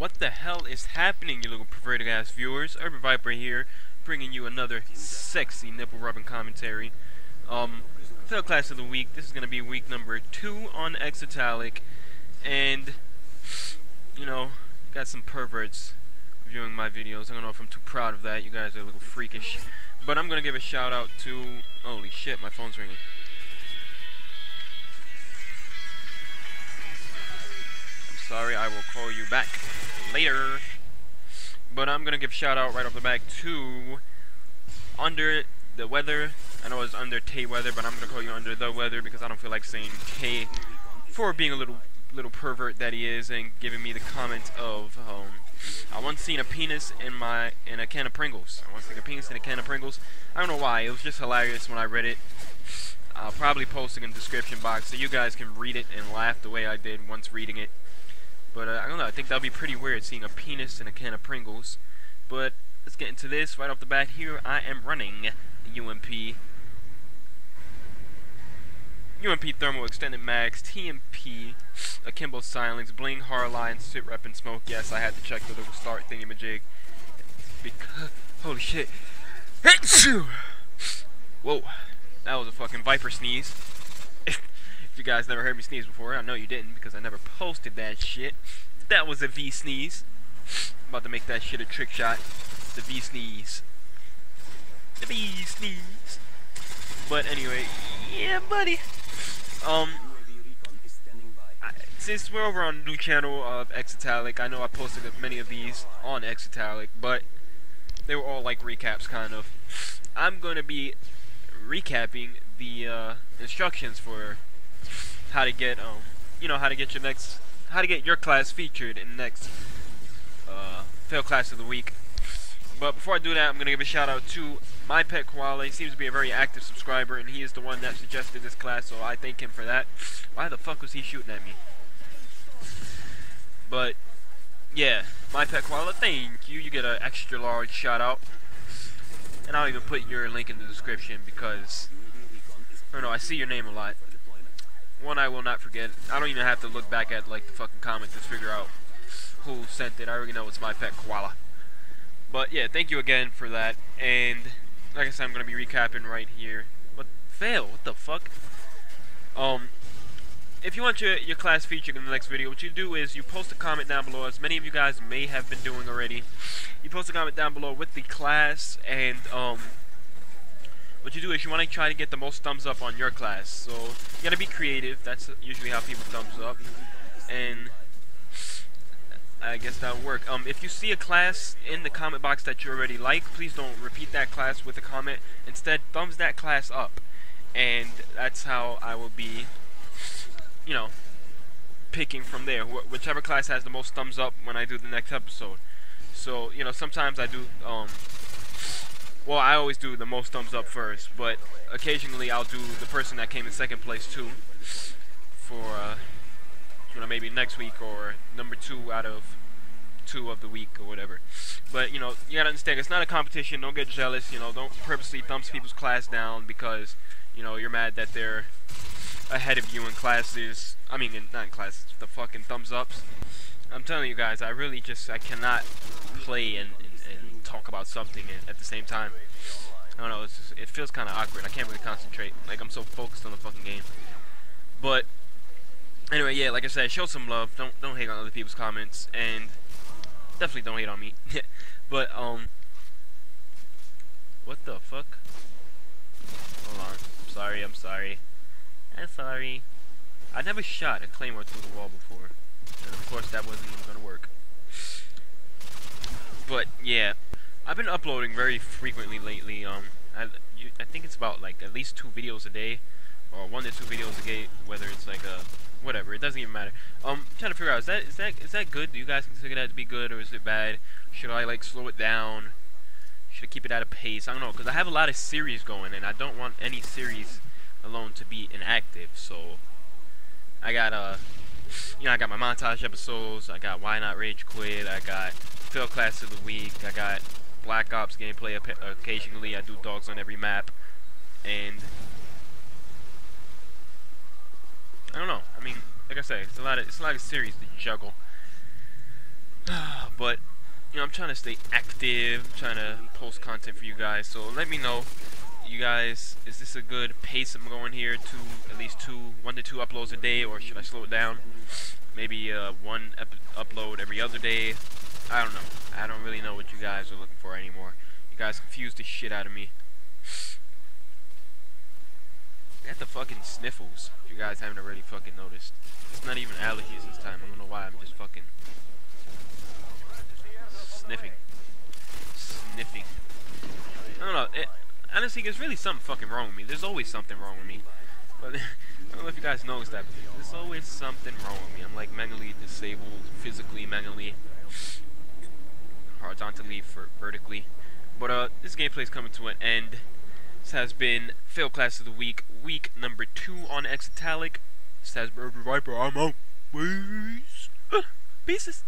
What the hell is happening, you little perverted ass viewers? Urban Viper here, bringing you another sexy nipple rubbing commentary. Um, fail class of the week. This is gonna be week number two on Xitallack, and you know, got some perverts viewing my videos. I don't know if I'm too proud of that. You guys are a little freakish, but I'm gonna give a shout out to. Holy shit, my phone's ringing. Sorry, I will call you back later. But I'm gonna give shout out right off the back to Under the Weather. I know it's Under Tay Weather, but I'm gonna call you Under the Weather because I don't feel like saying Tay for being a little little pervert that he is and giving me the comment of um, I once seen a penis in my in a can of Pringles. I once seen a penis in a can of Pringles. I don't know why. It was just hilarious when I read it. I'll probably post it in the description box so you guys can read it and laugh the way I did once reading it. But uh, I don't know, I think that would be pretty weird seeing a penis in a can of Pringles. But let's get into this right off the bat here. I am running the UMP. UMP Thermal Extended Mags, TMP, Akimbo Silence, Bling Hardline, Sit Rep and Smoke. Yes, I had to check the little start thingy-majig. Because, holy shit. Whoa, that was a fucking Viper sneeze you guys never heard me sneeze before, I know you didn't because I never posted that shit. That was a V sneeze. I'm about to make that shit a trick shot. The V sneeze. The V sneeze. But anyway, yeah, buddy. Um, I, since we're over on the new channel of Xitallack, I know I posted many of these on Xitallack, but they were all like recaps, kind of. I'm going to be recapping the uh, instructions for how to get um you know how to get your next how to get your class featured in the next uh, fail class of the week. But before I do that, I'm gonna give a shout out to my pet koala. He seems to be a very active subscriber, and he is the one that suggested this class, so I thank him for that. Why the fuck was he shooting at me? But yeah, my pet koala, thank you. You get an extra large shout out, and I'll even put your link in the description because I don't know. I see your name a lot one I will not forget. I don't even have to look back at like the fucking comment to figure out who sent it. I already know it's my pet koala. But yeah, thank you again for that. And like I said, I'm gonna be recapping right here. But fail? What the fuck? Um, if you want your your class featured in the next video, what you do is you post a comment down below, as many of you guys may have been doing already. You post a comment down below with the class and um what you do is you want to try to get the most thumbs up on your class. So you gotta be creative. That's usually how people thumbs up. And I guess that'll work. Um, if you see a class in the comment box that you already like, please don't repeat that class with a comment. Instead, thumbs that class up. And that's how I will be, you know, picking from there. Wh whichever class has the most thumbs up when I do the next episode. So, you know, sometimes I do, um, well, I always do the most thumbs up first, but occasionally I'll do the person that came in second place too, for uh, you know maybe next week or number two out of two of the week or whatever. But you know you gotta understand it's not a competition. Don't get jealous. You know don't purposely thumbs people's class down because you know you're mad that they're ahead of you in classes. I mean, in, not in classes. The fucking thumbs ups. I'm telling you guys, I really just I cannot play and talk about something at the same time. I don't know, just, it feels kind of awkward. I can't really concentrate. Like, I'm so focused on the fucking game. But, anyway, yeah, like I said, show some love. Don't don't hate on other people's comments. And definitely don't hate on me. but, um, what the fuck? Hold on. I'm sorry, I'm sorry. I'm sorry. I never shot a claymore through the wall before. And of course that wasn't even gonna work. But, yeah. I've been uploading very frequently lately. Um, I, you, I think it's about like at least two videos a day, or one to two videos a day. Whether it's like a whatever, it doesn't even matter. Um, I'm trying to figure out is that is that is that good? Do you guys consider that to be good, or is it bad? Should I like slow it down? Should I keep it at a pace? I don't know, because I have a lot of series going, and I don't want any series alone to be inactive. So I got uh, you know, I got my montage episodes. I got Why Not Rage Quit. I got Fail Class of the Week. I got Black Ops gameplay occasionally. I do dogs on every map, and I don't know. I mean, like I say, it's a lot of it's a lot of series to juggle. but you know, I'm trying to stay active, trying to post content for you guys. So let me know, you guys, is this a good pace I'm going here to at least two, one to two uploads a day, or should I slow it down? Maybe uh, one upload every other day. I don't know. Really know what you guys are looking for anymore. You guys confuse the shit out of me. I got the fucking sniffles. If you guys haven't already fucking noticed. It's not even allergies this time. I don't know why. I'm just fucking sniffing. Sniffing. I don't know. It, honestly, there's really something fucking wrong with me. There's always something wrong with me. But I don't know if you guys noticed that. There's always something wrong with me. I'm like mentally disabled, physically, mentally, horizontally, for vertically. But uh, this gameplay is coming to an end. This has been Fail Class of the Week, week number two on Xitallack. This has been Viper. I'm out. Peace. Pieces.